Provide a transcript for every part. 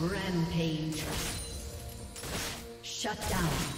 Rampage. Shut down.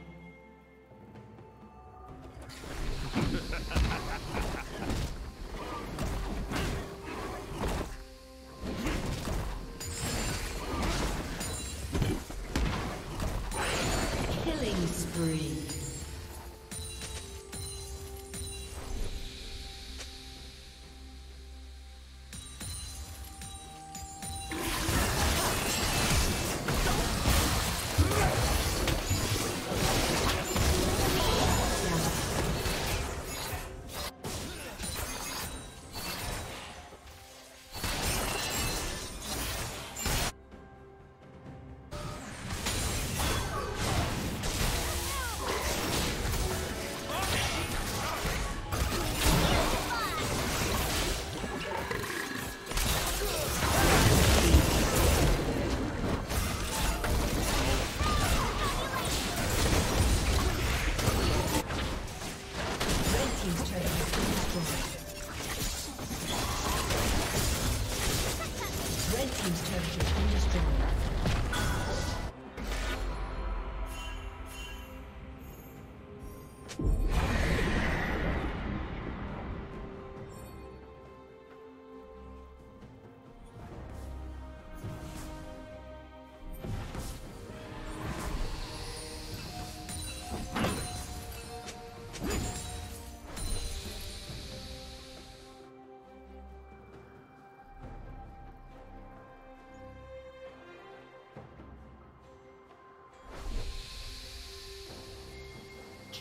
destroyed. Red Team's turret has you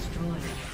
Destroyed.